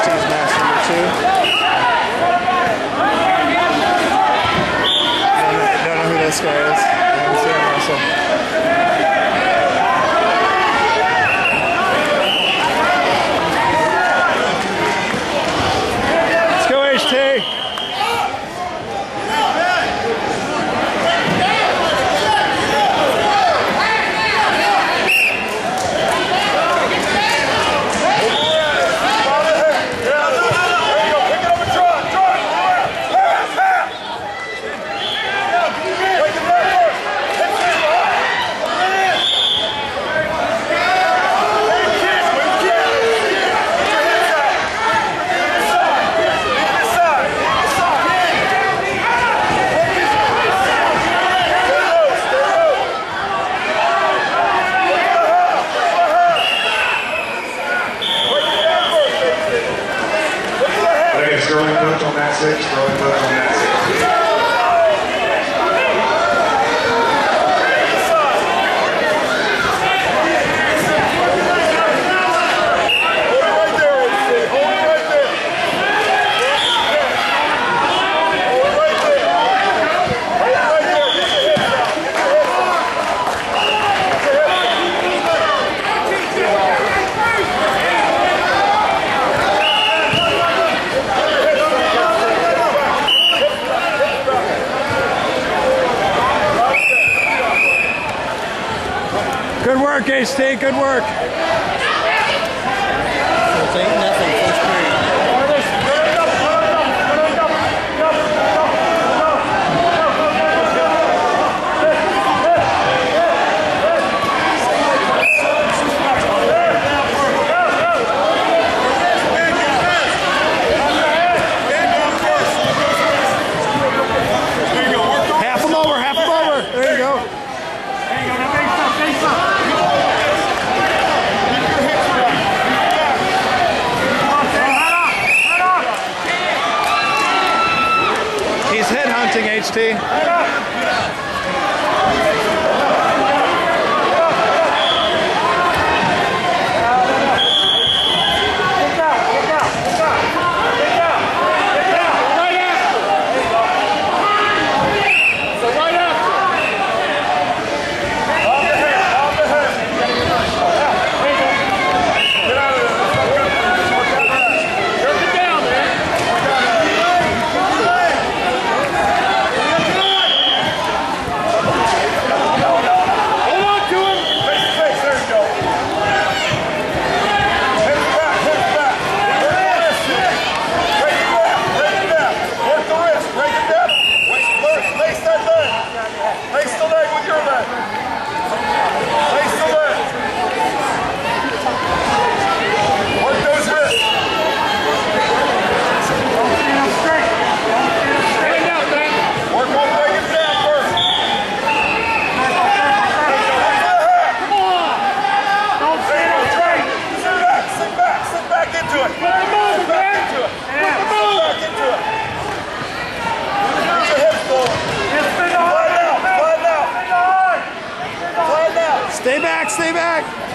HT's match number two. Sterling Cook on that six, Sterling Cook on that six. Good work, HT. Good work. It's hunting HT. Stay back.